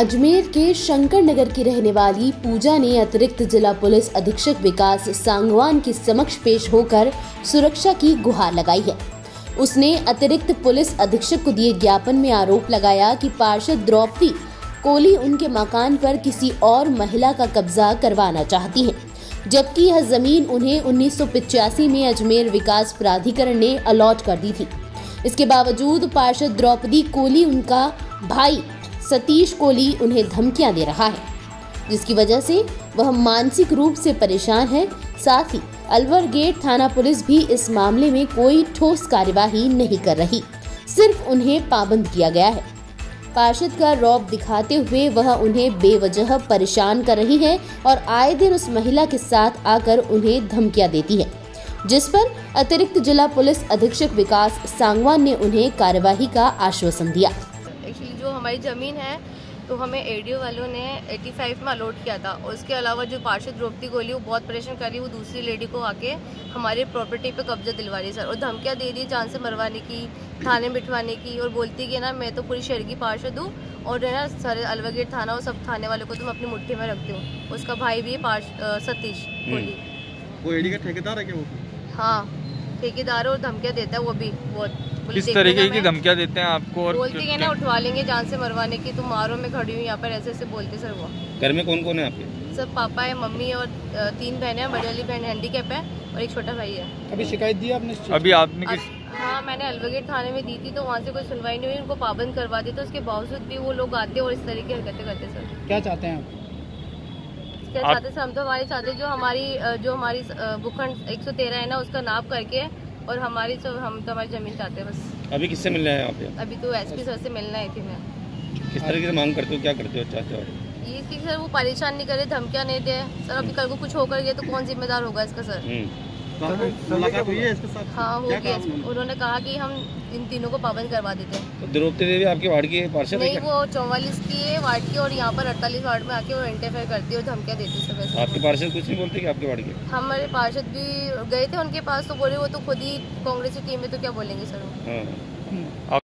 अजमेर के शंकर नगर की रहने वाली पूजा ने अतिरिक्त जिला पुलिस अधीक्षक विकास सांगवान के समक्ष पेश होकर सुरक्षा की गुहार लगाई है। उसने अतिरिक्त पुलिस अधीक्षक को दिए ज्ञापन में आरोप लगाया कि पार्षद द्रौपदी कोली उनके मकान पर किसी और महिला का कब्जा करवाना चाहती हैं, जबकि यह ज़मीन उन्हें उन्नीस में अजमेर विकास प्राधिकरण ने अलॉट कर दी थी। इसके बावजूद पार्षद द्रौपदी कोली उनका भाई सतीश कोली उन्हें धमकियाँ दे रहा है। जिसकी वजह से वह मानसिक रूप से परेशान है। साथ ही अलवर गेट थाना पुलिस भी इस मामले में कोई ठोस कार्यवाही नहीं कर रही। सिर्फ़ उन्हें पाबंद किया गया है। पार्षद का रौब दिखाते हुए वह उन्हें बेवजह परेशान कर रही है और आए दिन उस महिला के साथ आकर उन्हें धमकियाँ देती है। जिस पर अतिरिक्त जिला पुलिस अधीक्षक विकास सांगवान ने उन्हें कार्यवाही का आश्वासन दिया। हमारी ज़मीन है तो हमें एडीओ वालों ने 85 में अलॉट किया था। और उसके अलावा जो पार्षद द्रौपदी गोली वो बहुत परेशान कर रही है वो दूसरी लेडी को आके हमारे प्रॉपर्टी पे कब्जा दिलवा रही है सर। और धमकियाँ दे रही है जान से मरवाने की थाने बिठवाने की और बोलती कि ना मैं तो पूरी शहर की पार्षद हूँ और है ना सारे अलवा गेट थाना और सब थाने वालों को तो मैं अपनी मुठ्ठी में रखती हूँ। उसका भाई भी है पार्ष सतीश गोली वो एडी का ठेकेदार है क्या वो? हाँ ठेकेदार और धमकियाँ देता है वो भी बहुत। किस तरीके की धमकियाँ देते हैं आपको और बोलती है ना उठवा लेंगे जान से मरवाने की तुम मारो मैं खड़ी हूँ यहाँ पर ऐसे ऐसे बोलते सर वो। घर में कौन कौन है आपके? सर पापा है मम्मी और तीन बहनें हैं बड़ी वाली बहन हैंडीकैप है और एक छोटा भाई है। अभी शिकायत दी आपने अभी आपने किस हाँ मैंने अलवगेट थाने में दी थी तो वहाँ से कोई सुनवाई नहीं हुई उनको पाबंद करवा दी तो उसके बावजूद भी वो लोग आते और इस तरह की हरकतें करते सर। क्या चाहते हैं आप? क्या चाहते सर? हम तो हमारे चाहते जो हमारी जो हमारी भूखंड एक सौ तेरह है ना उसका नाप करके और हमारी तो हम तो हमारी ज़मीन चाहते हैं बस। अभी किससे मिलना है आप अभी तो एस पी सर से मिलना है थी मैं। किस तरीके से मांग करते हो? क्या करते हो? चाहते हो ये कि सर वो परेशान नहीं करे धमकियाँ नहीं दे। सर अभी कल को कुछ होकर गया तो कौन जिम्मेदार होगा इसका सर? हुई है इसके साथ? हाँ हो। गया उन्होंने? कहा कि हम इन तीनों को पाबंद करवा देते हैं। तो द्रौपदी देवी आपके वार्ड की पार्षद नहीं वो चौवालीस की है वार्ड की और यहाँ पर अड़तालीस वार्ड में आके वो इंटरफेयर करती है और धमकियाँ देती है आपके पार्षद कुछ नहीं बोलते कि आपके वार्ड के? हमारे पार्षद भी गए थे उनके पास तो बोले वो तो खुद ही कांग्रेस की टीम में तो क्या बोलेंगे सर वो? हाँ। आप